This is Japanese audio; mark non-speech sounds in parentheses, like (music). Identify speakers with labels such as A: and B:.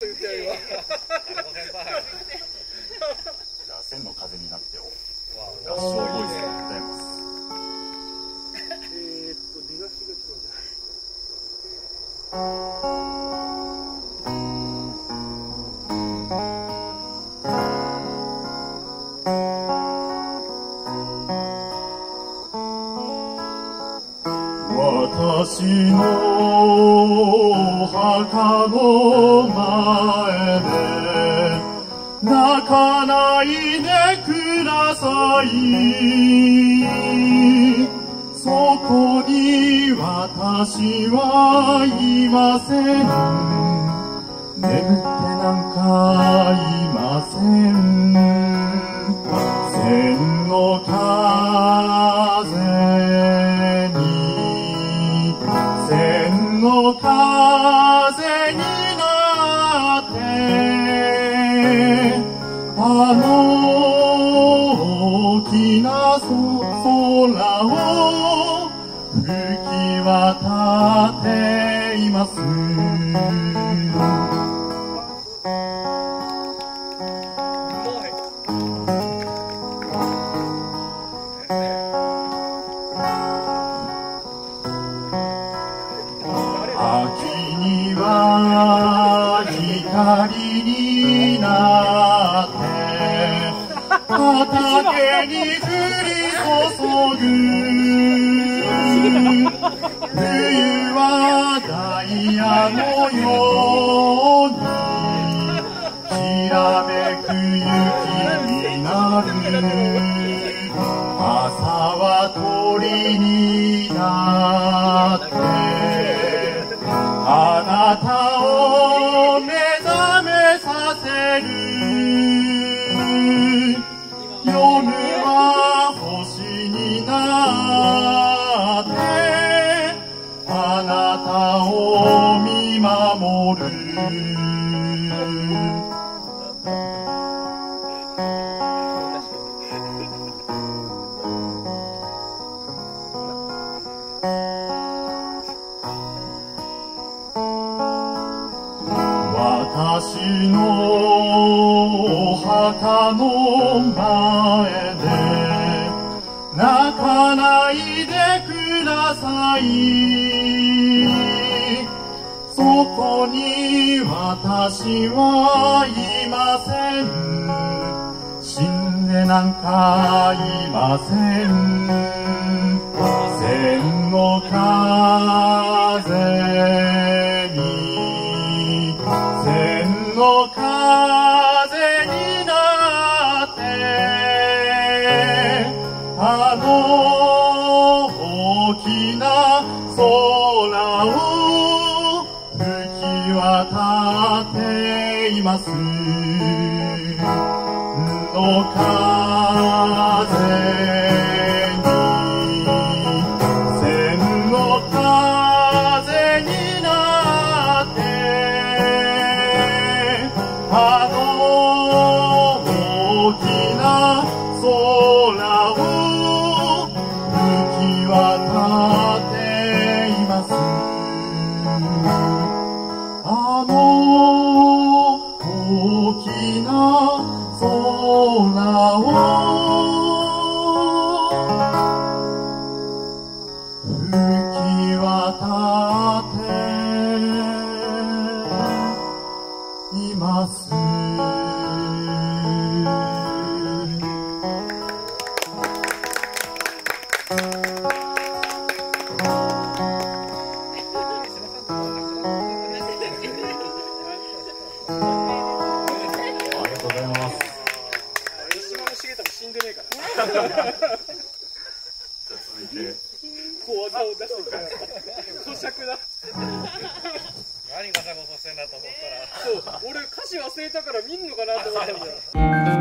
A: 言ってよ今
B: じゃあ千の風になってを合唱ボイ私の墓の前で泣かないでください。そこに私はいません。眠ってなんかの大きな空を吹き渡っています。秋には光になって畑に降り注ぐ冬は。ダイヤのようにきらめく雪になる朝は。鳥になってあなたを目覚めさせる私の墓の前で泣かないでください。そこに私はいません。死ん。でなんかいません。千の風大きな空を吹き渡っています。の風に千の風になってあの大きな空を空を吹じゃあ続いて。(laughs)
A: 小技を出してるから咀嚼だ (laughs)
C: 何ガサゴソしてんだと思ったら。
A: そう。俺歌詞忘れたから見んのかなと思ったんだよ (laughs)